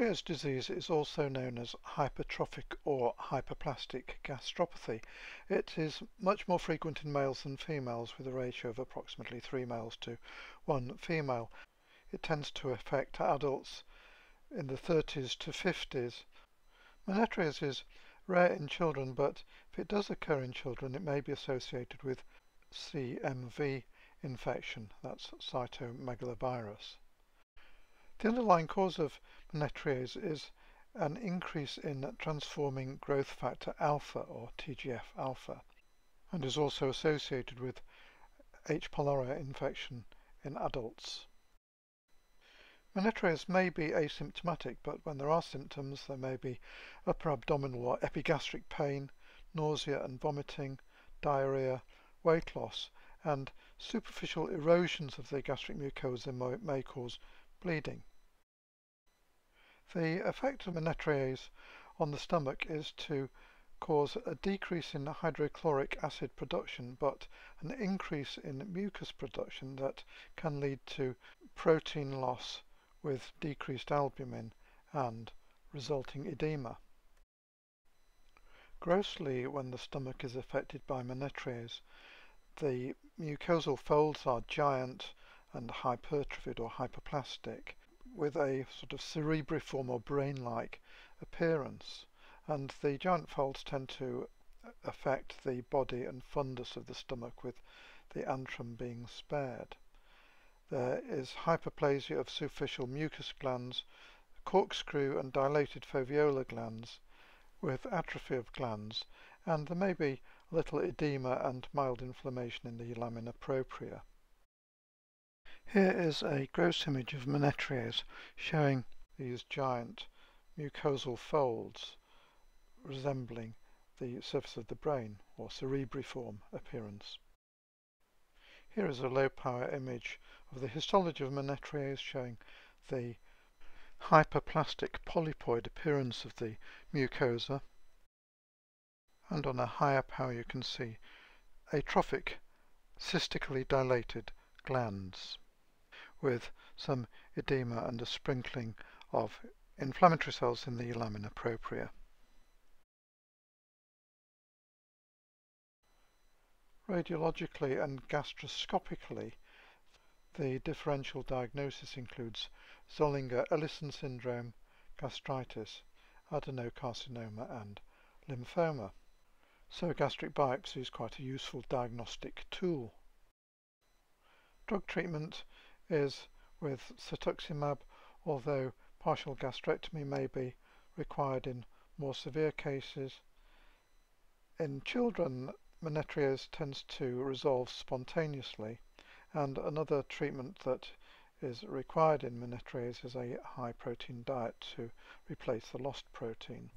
Menetrier's disease is also known as hypertrophic or hyperplastic gastropathy. It is much more frequent in males than females with a ratio of approximately 3 males to 1 female. It tends to affect adults in the 30s to 50s. Menetriers is rare in children, but if it does occur in children, it may be associated with CMV infection, that's cytomegalovirus. The underlying cause of menetriers is an increase in transforming growth factor alpha or TGF alpha and is also associated with H. pylori infection in adults. Menetriers may be asymptomatic, but when there are symptoms, there may be upper abdominal or epigastric pain, nausea and vomiting, diarrhea, weight loss, and superficial erosions of the gastric mucosa may cause bleeding. The effect of menetriers on the stomach is to cause a decrease in hydrochloric acid production but an increase in mucus production that can lead to protein loss with decreased albumin and resulting edema. Grossly, when the stomach is affected by menetriers, the mucosal folds are giant and hypertrophied or hyperplastic with a sort of cerebriform or brain-like appearance and the giant folds tend to uh, affect the body and fundus of the stomach with the antrum being spared. There is hyperplasia of superficial mucous glands, corkscrew and dilated foveolar glands with atrophy of glands and there may be little edema and mild inflammation in the lamina propria. Here is a gross image of menetriers showing these giant mucosal folds resembling the surface of the brain or cerebriform appearance. Here is a low power image of the histology of menetriers showing the hyperplastic polypoid appearance of the mucosa and on a higher power you can see atrophic cystically dilated glands with some edema and a sprinkling of inflammatory cells in the lamina propria. Radiologically and gastroscopically, the differential diagnosis includes Zollinger-Ellison syndrome, gastritis, adenocarcinoma and lymphoma. So gastric biopsy is quite a useful diagnostic tool. Drug treatment is with cetuximab, although partial gastrectomy may be required in more severe cases. In children, menetriers tends to resolve spontaneously, and another treatment that is required in menetriers is a high protein diet to replace the lost protein.